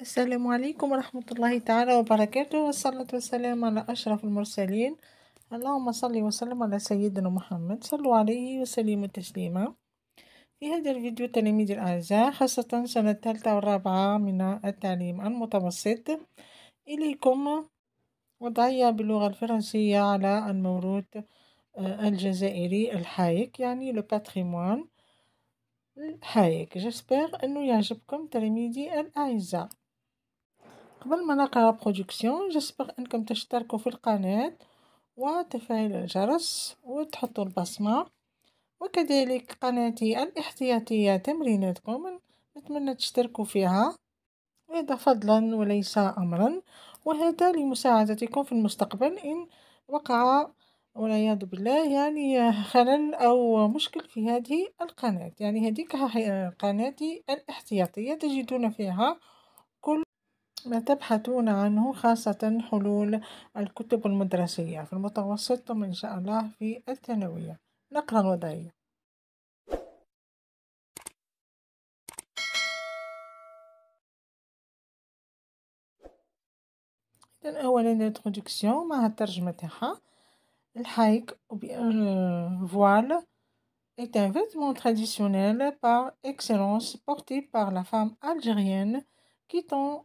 السلام عليكم ورحمة الله تعالى وبركاته والصلاة والسلام على أشرف المرسلين. اللهم صل وسلم على سيدنا محمد صلوا عليه وسلموا تسليما. في هذا الفيديو تلاميذي الأعزاء خاصة سنة الثالثة والرابعة من التعليم المتوسط. إليكم وضعية باللغة الفرنسية على الموروث آه، الجزائري الحايك يعني لو باتريمون الحايك. جسبر أنه يعجبكم تلاميذي الأعزاء. قبل ما نقرأ برودكسيون جسبر أنكم تشتركوا في القناة وتفعيل الجرس وتحطوا البصمة. وكذلك قناتي الاحتياطية تمريناتكم نتمنى تشتركوا فيها. هذا فضلا وليس أمرا وهذا لمساعدتكم في المستقبل. إن وقع والعياذ بالله يعني خلل أو مشكل في هذه القناة. يعني هذيك قناتي الاحتياطية تجدون فيها. ما تبحثون عنه خاصة حلول الكتب المدرسية. في المتوسط ثم إن شاء الله في الثانوية. نقرأ الوضعية. أولا الإنترودكسيون مع الترجمة تاعها. الحايك ou bien le voile est un vêtement traditionnel par excellence porté par la femme algérienne qui tend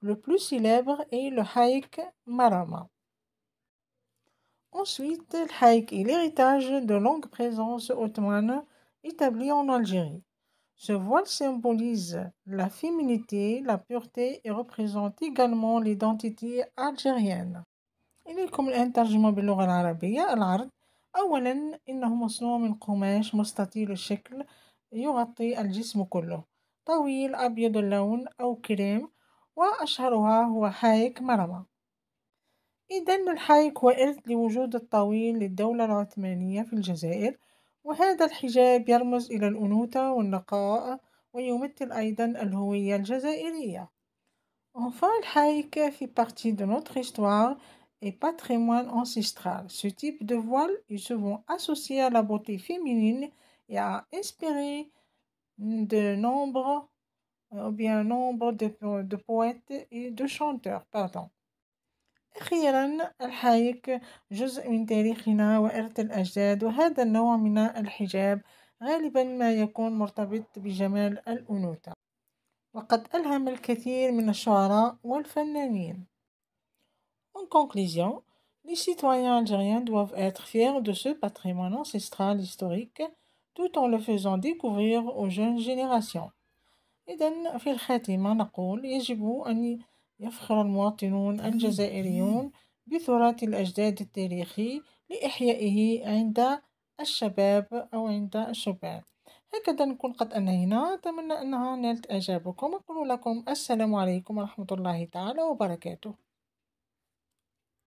Le plus célèbre est le haïk marama. Ensuite, le haïk est l'héritage de longue présence ottomane établie en Algérie. Ce voile symbolise la féminité, la pureté et représente également l'identité algérienne. إليكم الآن ترجمة باللغة العربية العرض أولا إنه مصنوع من قماش مستطيل الشكل يغطي الجسم كله طويل أبيض اللون أو كريم وأشهرها هو حايك مرمى إذا الحايك هو إرث لوجود الطويل للدولة العثمانية في الجزائر وهذا الحجاب يرمز إلى الأنوثة والنقاء ويمثل أيضا الهوية الجزائرية Enfin, le haïk fait partie de notre histoire et patrimoine ancestral. Ce type de voile est souvent associé à la beauté féminine et a inspiré de nombreux ou bien nombre de, de poètes et de chanteurs. Pardon. أخيرا الحايك جزء من تاريخنا وإرث الأجداد وهذا النوع من الحجاب غالبا ما يكون مرتبط بجمال الأنوثة وقد ألهم الكثير من الشعراء والفنانين En conclusion, les citoyens algériens doivent être fiers de ce patrimoine ancestral historique tout en le faisant découvrir aux jeunes générations. إذا في الخاتمة نقول يجب أن يفخر المواطنون الجزائريون بتراث الأجداد التاريخي لإحيائه عند الشباب أو عند الشباب. هكذا نكون قد أنهينا. أتمنى أنها نالت إعجابكم. أقول لكم السلام عليكم ورحمة الله تعالى وبركاته.